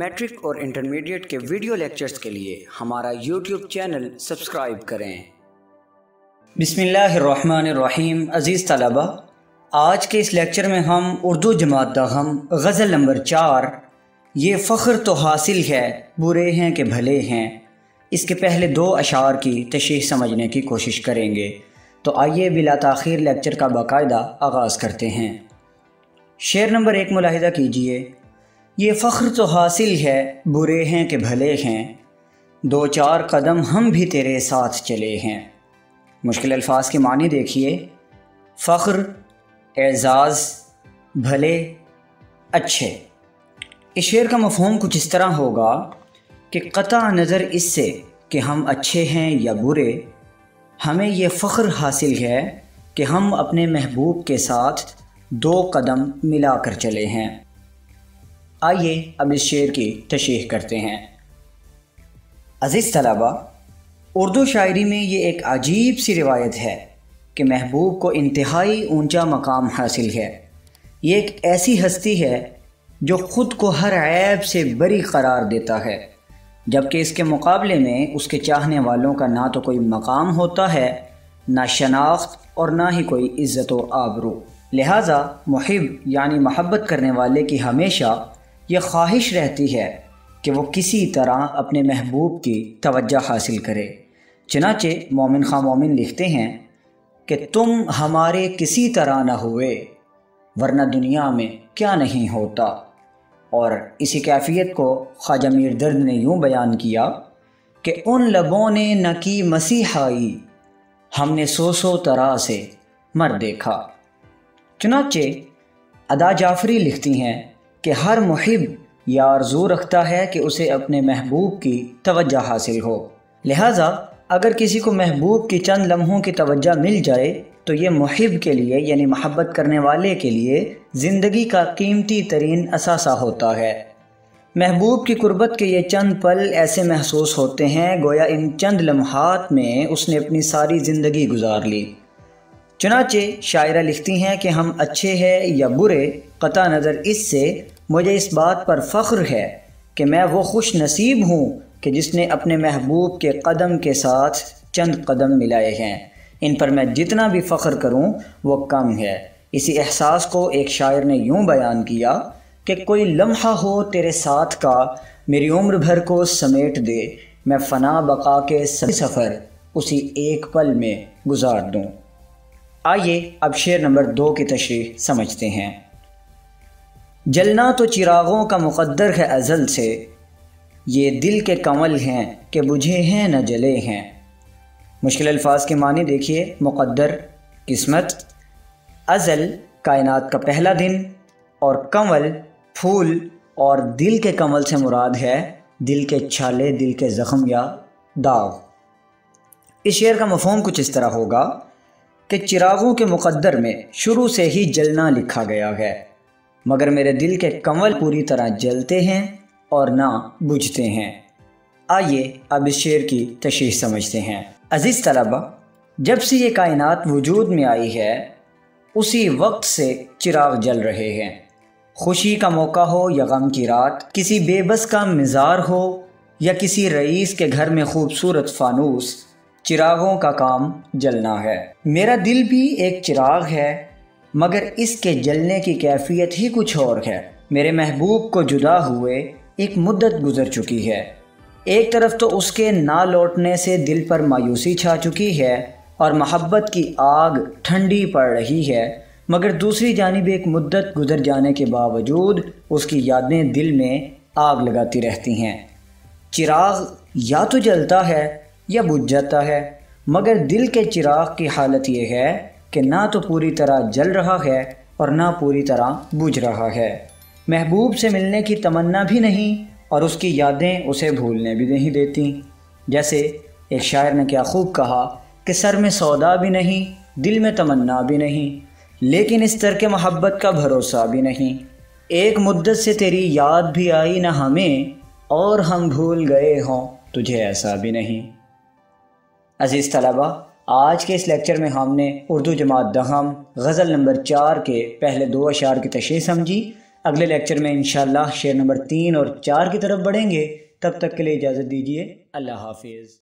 Matric और intermediate के video lectures के लिए हमारा यूट्यूब चैनल सब्सक्राइब करें। बिसमीम अज़ीज़ तलबा। आज के इस लेक्चर में हम उर्दू जमात दहम गज़ल नंबर चार। ये फ़ख्र तो हासिल है, बुरे हैं कि भले हैं। इसके पहले दो अशार की तशीह समझने की कोशिश करेंगे। तो आइए बिला तखिर लेक्चर का बाकायदा आगाज़ करते हैं। शेर नंबर एक मुलाहिदा कीजिए। ये फ़ख्र तो हासिल है, बुरे हैं कि भले हैं। दो चार कदम हम भी तेरे साथ चले हैं। मुश्किल अल्फाज के मानी देखिए। फ़ख्र, एज़ाज़, भले, अच्छे। इस शेर का मफहम कुछ इस तरह होगा कि कता नज़र इससे कि हम अच्छे हैं या बुरे। हमें ये फ़ख्र हासिल है कि हम अपने महबूब के साथ दो कदम मिला कर चले हैं। आइए अब इस शेर की तशीह करते हैं। अज़ीज़ तलबा, उर्दू शायरी में ये एक अजीब सी रिवायत है कि महबूब को इंतहाई ऊँचा मकाम हासिल है। ये एक ऐसी हस्ती है जो ख़ुद को हर ऐब से बरी करार देता है, जबकि इसके मुकाबले में उसके चाहने वालों का ना तो कोई मकाम होता है, ना शनाख्त और ना ही कोई इज़्ज़त व आबरू। लिहाजा मुहिब, यानी महब्बत करने वाले की हमेशा यह ख्वाहिश रहती है कि वो किसी तरह अपने महबूब की तवज्जो हासिल करे। चनाचे मोमिन खां मोमिन लिखते हैं कि तुम हमारे किसी तरह न हुए, वरना दुनिया में क्या नहीं होता। और इसी कैफियत को ख्वाजा मीर दर्द ने यूँ बयान किया कि उन लबों ने न की मसीहाई, हमने सो सो तरह से मर देखा। चुनाचे अदा जाफरी लिखती हैं कि हर मुहिब या आरज़ू रखता है कि उसे अपने महबूब की तवज्जो हासिल हो। लिहाजा, अगर किसी को महबूब की चंद लम्हों की तवज्जो मिल जाए तो ये मुहिब के लिए, यानी महब्बत करने वाले के लिए, ज़िंदगी का कीमती तरीन असासा होता है। महबूब की कुर्बत के ये चंद पल ऐसे महसूस होते हैं, गोया इन चंद लम्हात में उसने अपनी सारी ज़िंदगी गुजार ली। चुनाचे शायरा लिखती हैं कि हम अच्छे हैं या बुरे, कता नज़र इससे मुझे इस बात पर फ़ख्र है कि मैं वो खुश नसीब हूँ कि जिसने अपने महबूब के कदम के साथ चंद कदम मिलाए हैं। इन पर मैं जितना भी फ़ख्र करूँ, वो कम है। इसी एहसास को एक शायर ने यूँ बयान किया कि कोई लम्हा हो तेरे साथ का, मेरी उम्र भर को समेट दे, मैं फ़ना बका के सफ़र उसी एक पल में गुजार दूँ। आइए अब शेर नंबर दो की तशरी समझते हैं। जलना तो चिरागों का मुकद्दर है अज़ल से। ये दिल के कमल हैं कि बुझे हैं न जले हैं। मुश्किल अल्फाज के मानी देखिए, मुकद्दर, किस्मत। अज़ल, कायनात का पहला दिन, और कमल, फूल, और दिल के कमल से मुराद है, दिल के छाले, दिल के ज़ख्म या दाग इस शेर का मफहम कुछ इस तरह होगा कि चिरागों के मुकद्दर में शुरू से ही जलना लिखा गया है। मगर मेरे दिल के कंवल पूरी तरह जलते हैं और ना बुझते हैं। आइए अब इस शेर की तशीह समझते हैं। अज़ीज़ तलबा, जब से ये कायनात वजूद में आई है, उसी वक्त से चिराग जल रहे हैं। खुशी का मौका हो या गम की रात, किसी बेबस का मिज़ार हो या किसी रईस के घर में खूबसूरत फानूस, चिरागों का काम जलना है। मेरा दिल भी एक चिराग है मगर इसके जलने की कैफियत ही कुछ और है। मेरे महबूब को जुदा हुए एक मुद्दत गुजर चुकी है। एक तरफ़ तो उसके ना लौटने से दिल पर मायूसी छा चुकी है और मोहब्बत की आग ठंडी पड़ रही है, मगर दूसरी जानब एक मुद्दत गुजर जाने के बावजूद उसकी यादें दिल में आग लगाती रहती हैं। चिराग या तो जलता है या बुझ जाता है, मगर दिल के चिराग की हालत यह है कि ना तो पूरी तरह जल रहा है और ना पूरी तरह बुझ रहा है। महबूब से मिलने की तमन्ना भी नहीं और उसकी यादें उसे भूलने भी नहीं देती। जैसे एक शायर ने क्या खूब कहा कि सर में सौदा भी नहीं, दिल में तमन्ना भी नहीं, लेकिन इस तरह के मोहब्बत का भरोसा भी नहीं। एक मुद्दत से तेरी याद भी आई ना हमें और हम भूल गए हों, तुझे ऐसा भी नहीं। अज़ीज़ तलबा आज के इस लेक्चर में हमने उर्दू जमात दहम, गज़ल नंबर चार के पहले दो अशार की तशरी समझी। अगले लेक्चर में इन शेर नंबर तीन और चार की तरफ़ बढ़ेंगे। तब तक के लिए इजाज़त दीजिए। अल्लाह हाफिज़।